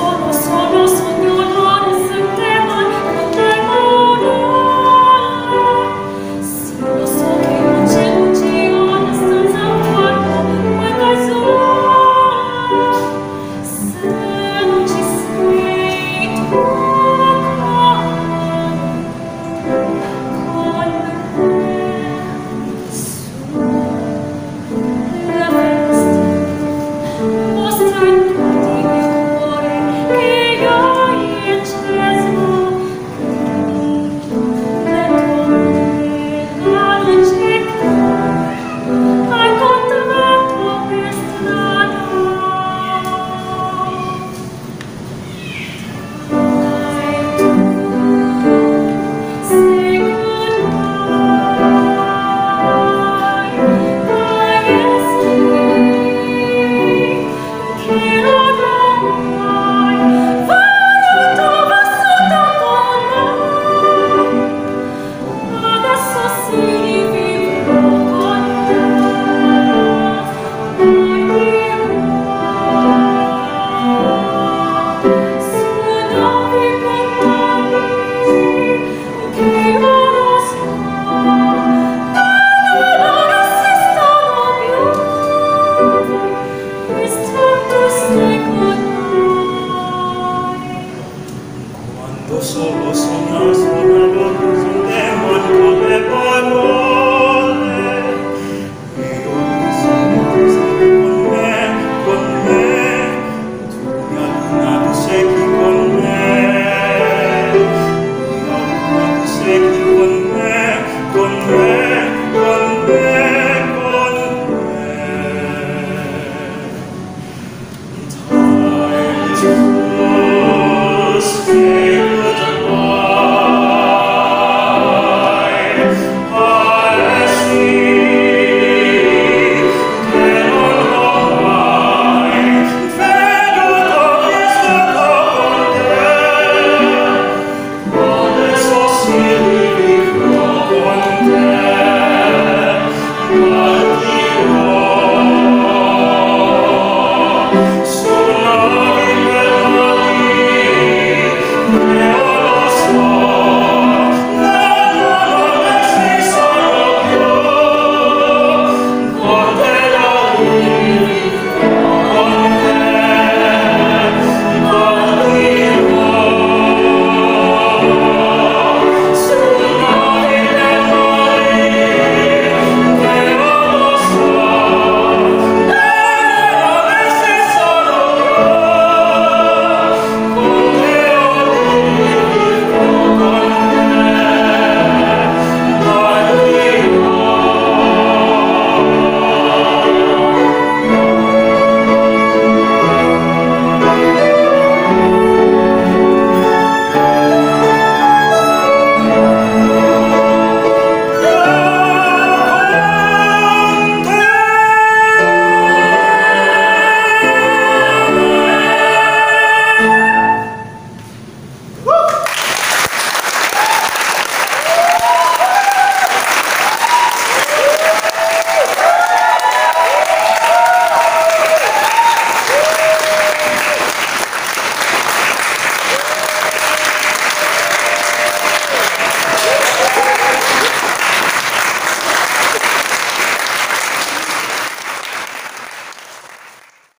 서로 solo soñar